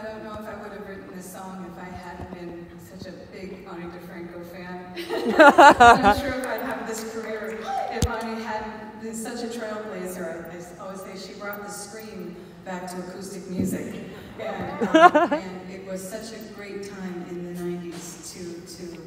I don't know if I would have written this song if I hadn't been such a big Ani DiFranco fan. I'm not sure if I'd have this career if Ani hadn't been such a trailblazer. I, I always say she brought the scream back to acoustic music. And, um, and it was such a great time in the 90s to, to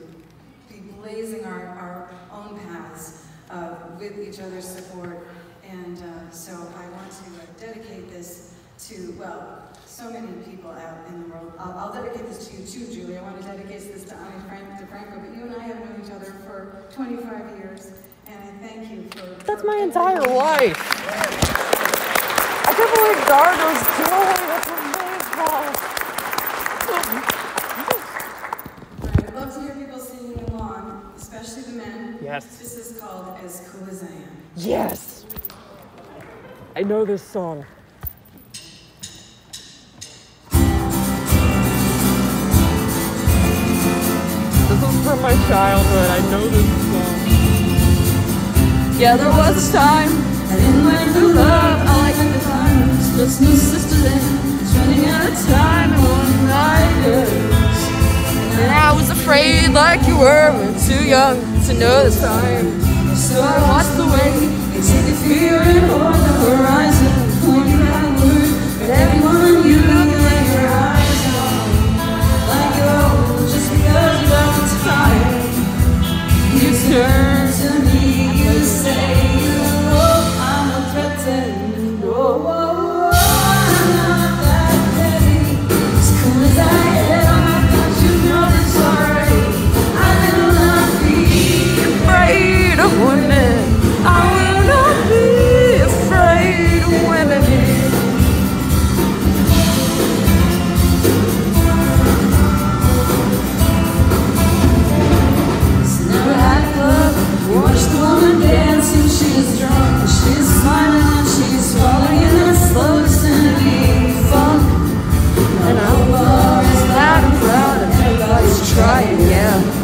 be blazing our, our own paths uh, with each other's support. And uh, so I want to uh, dedicate this to, well, so many people out in the world. I'll, I'll dedicate this to you too, Julie. I want to dedicate this to Ani Frank, DiFranco, but you and I have known each other for 25 years, and I thank you for... That's my entire life. I can't believe Dardo's doing That's amazing. I'd love to hear people singing along, especially the men. Yes. This is called As Cool As I Am. Yes. I know this song. Childhood. I know this song. Yeah, there was a time I didn't learn to love. I like the times, just no sister then. Running out of time and one. And I was afraid, like you were, we're too young to know the time. So I watched the way they take the fear and hold the horizon. to me, you say you know I'm a pretender. Oh, yeah.